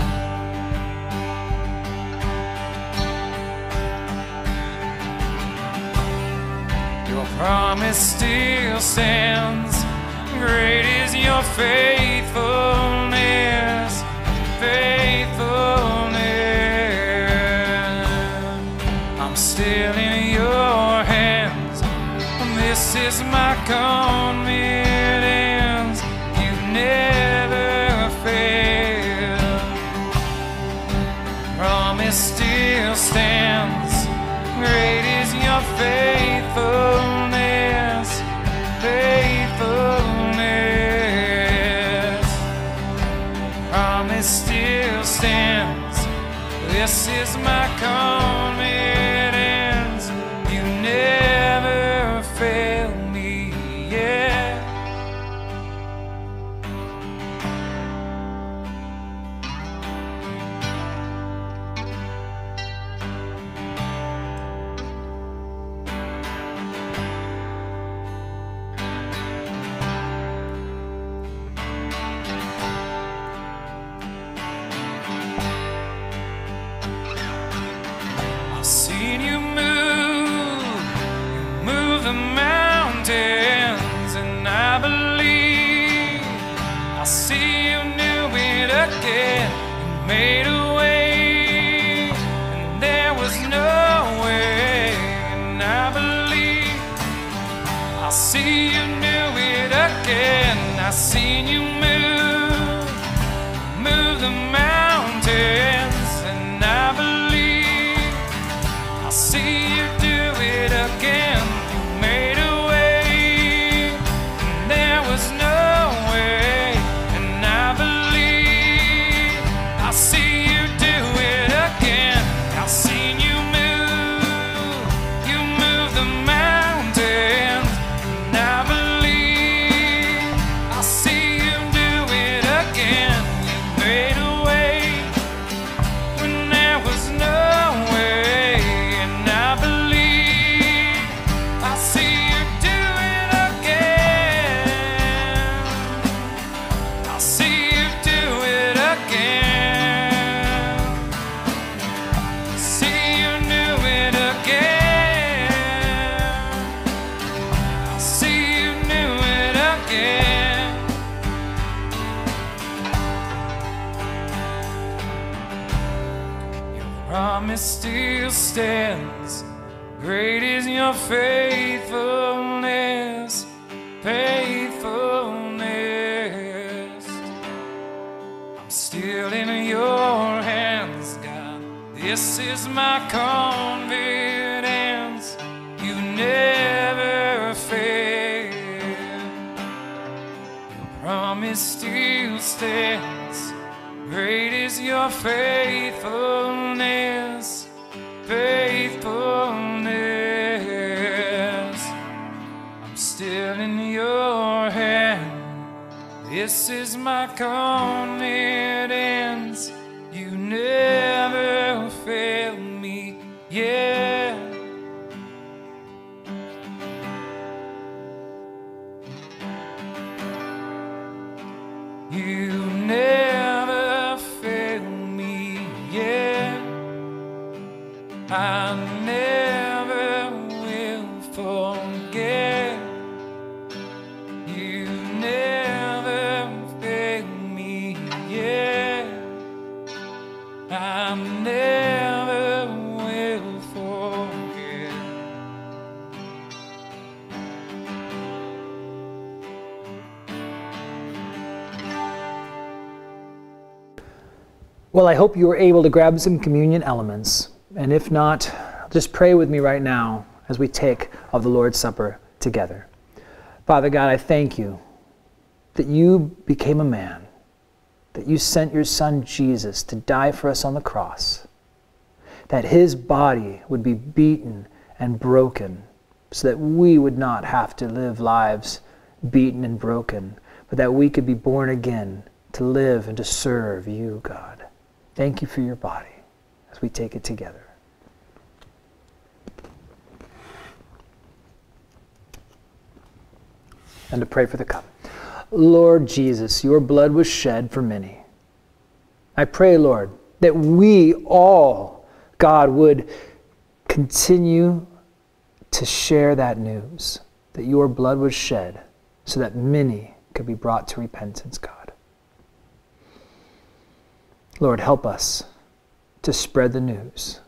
Speaker 2: Your promise still stands. Great is your faithfulness, my confidence.
Speaker 1: Well, I hope you were able to grab some communion elements. And if not, just pray with me right now as we take of the Lord's Supper together. Father God, I thank you that you became a man, that you sent your son Jesus to die for us on the cross, that his body would be beaten and broken so that we would not have to live lives beaten and broken, but that we could be born again to live and to serve you, God. Thank you for your body as we take it together. And to pray for the cup. Lord Jesus, your blood was shed for many. I pray, Lord, that we all, God, would continue to share that news that your blood was shed so that many could be brought to repentance, God. Lord, help us to spread the news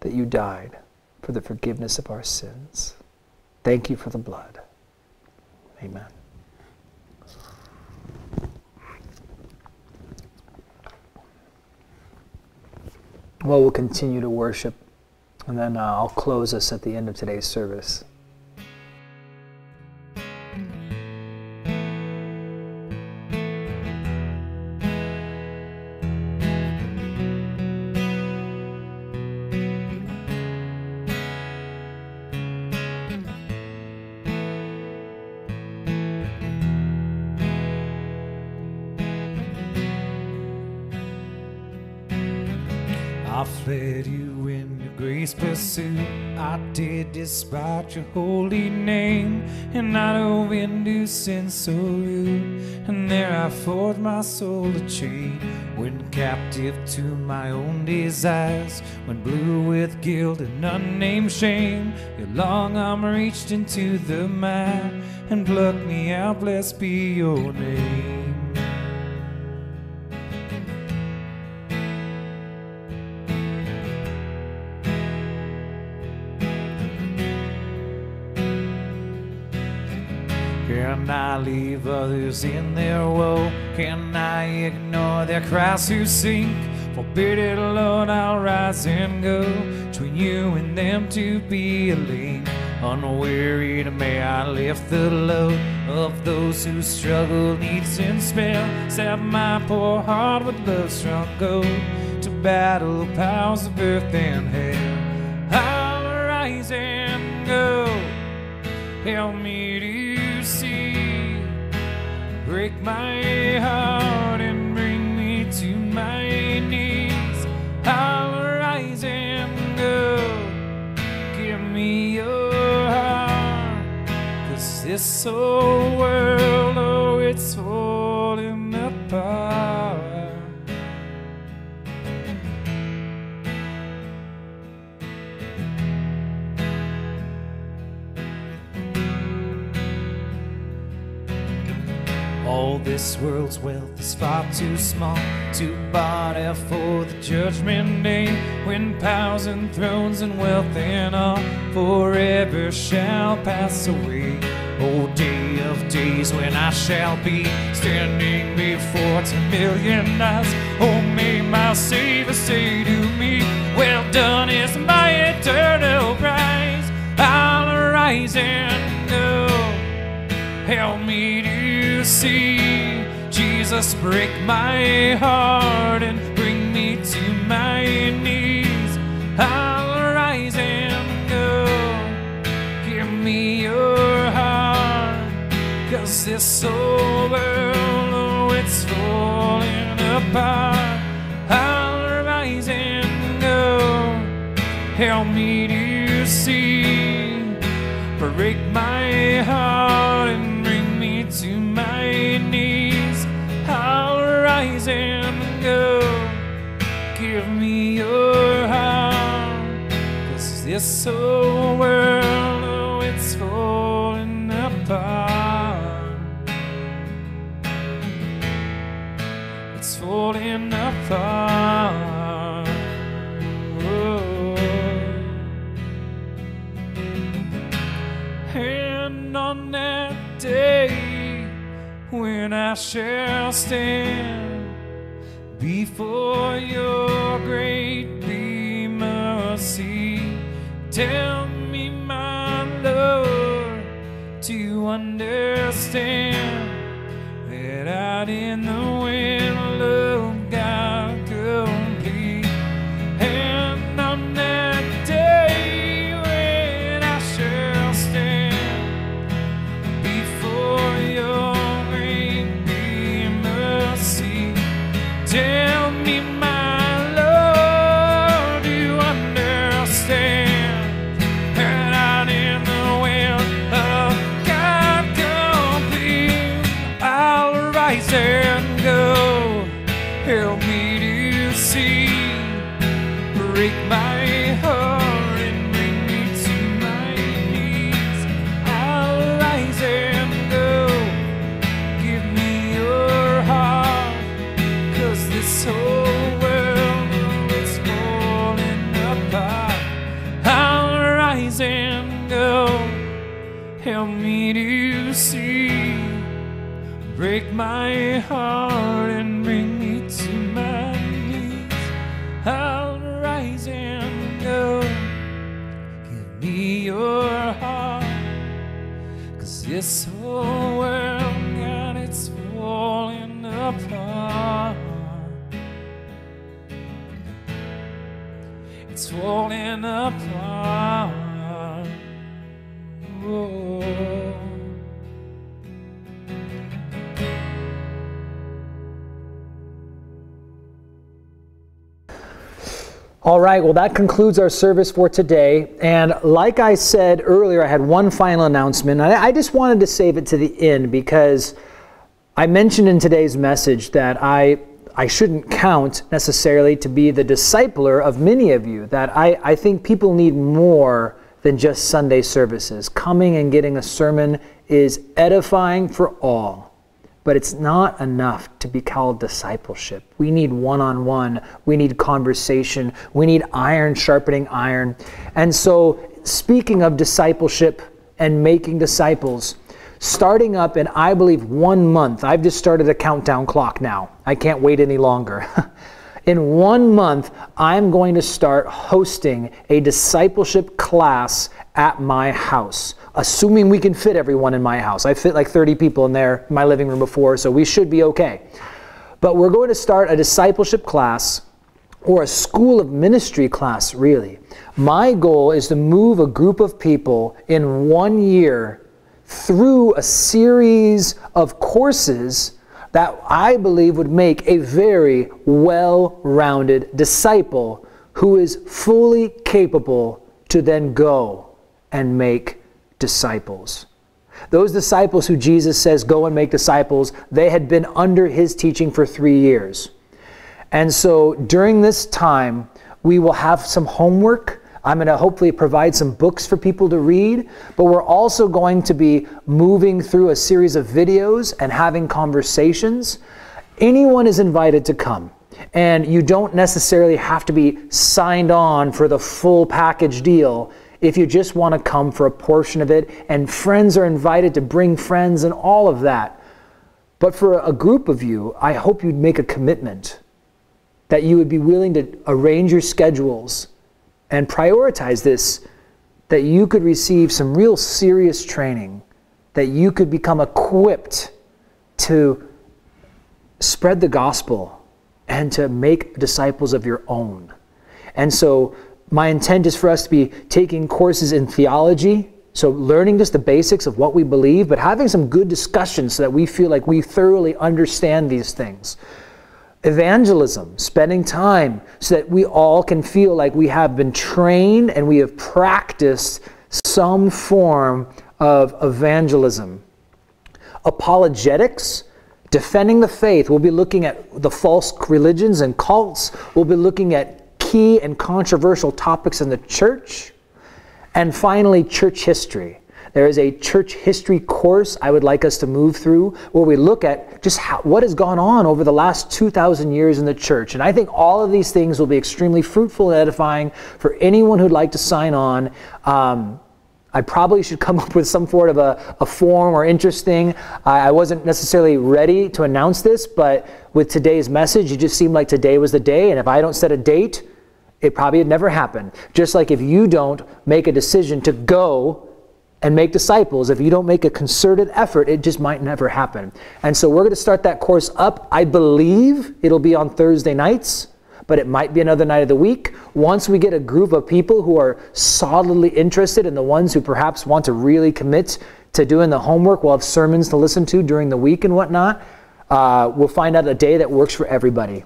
Speaker 1: that you died for the forgiveness of our sins. Thank you for the blood. Amen. Well, we'll continue to worship, and then uh, I'll close us at the end of today's service.
Speaker 2: Pursuit. I did despite your holy name, and I dove into sin so rude. And there I forged my soul a chain, went captive to my own desires, went blue with guilt and unnamed shame. Your long arm reached into the mire and plucked me out. Blessed be your name. Can I leave others in their woe? Can I ignore their cries who sink? Forbid it, Lord, I'll rise and go between you and them to be a link. Unwearied, may I lift the load of those who struggle, needs and spell. Stab my poor heart with love's strong gold to battle powers of earth and hell. I'll rise and go. Help me to. Break my heart and bring me to my knees. I'll rise and go. Give me your heart. Cause this whole world, oh, it's falling apart. This world's wealth is far too small to barter for the judgment day when powers and thrones and wealth and all forever shall pass away. Oh, day of days when I shall be standing before ten million eyes. Oh, may my Savior say to me, Well done is my eternal prize. I'll arise and go. Help me see Jesus break my heart and bring me to my knees. I'll arise and go. Give me your heart, cause this old world, oh, it's falling apart. I'll rise and go. Help me to see break my heart and bring me to my rise and go. Give me your heart, cause this old world, oh, it's falling apart. It's falling apart. Oh. And on that day when I shall stand before your great of sea, tell me, my Lord, to understand? That out in the will It's falling apart.
Speaker 1: All right, well, that concludes our service for today. And like I said earlier, I had one final announcement. I just wanted to save it to the end because I mentioned in today's message that I, I shouldn't count necessarily to be the discipler of many of you, that I, I think people need more than just Sunday services. Coming and getting a sermon is edifying for all but it's not enough to be called discipleship. We need one on one, we need conversation, we need iron sharpening iron. And so, speaking of discipleship and making disciples, starting up in, I believe, one month, I've just started a countdown clock now. I can't wait any longer. in one month, I'm going to start hosting a discipleship class at my house assuming we can fit everyone in my house. I fit like 30 people in there, in my living room before, so we should be okay. But we're going to start a discipleship class or a school of ministry class, really. My goal is to move a group of people in one year through a series of courses that I believe would make a very well rounded disciple who is fully capable to then go and make disciples. Those disciples who Jesus says, Go and make disciples, they had been under his teaching for three years. And so during this time, we will have some homework. I'm going to hopefully provide some books for people to read, but we're also going to be moving through a series of videos and having conversations. Anyone is invited to come. And you don't necessarily have to be signed on for the full package deal if you just want to come for a portion of it. And friends are invited to bring friends and all of that. But for a group of you, I hope you'd make a commitment that you would be willing to arrange your schedules and prioritize this, that you could receive some real serious training, that you could become equipped to spread the gospel and to make disciples of your own. And so, my intent is for us to be taking courses in theology, so learning just the basics of what we believe, but having some good discussions so that we feel like we thoroughly understand these things. Evangelism, spending time so that we all can feel like we have been trained and we have practiced some form of evangelism. Apologetics, defending the faith. We'll be looking at the false religions and cults. We'll be looking at key and controversial topics in the church. And finally, church history. There is a church history course I would like us to move through where we look at just how, what has gone on over the last 2,000 years in the church. And I think all of these things will be extremely fruitful and edifying for anyone who'd like to sign on. Um, I probably should come up with some sort of a, a form or interesting. I, I wasn't necessarily ready to announce this, but with today's message, it just seemed like today was the day. And if I don't set a date, it probably had never happened. Just like if you don't make a decision to go and make disciples, if you don't make a concerted effort, it just might never happen. And so we're going to start that course up. I believe it'll be on Thursday nights but it might be another night of the week. Once we get a group of people who are solidly interested and the ones who perhaps want to really commit to doing the homework, we'll have sermons to listen to during the week and whatnot. Uh, we'll find out a day that works for everybody.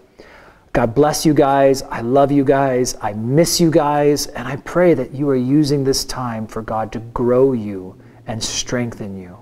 Speaker 1: God bless you guys. I love you guys. I miss you guys. And I pray that you are using this time for God to grow you and strengthen you.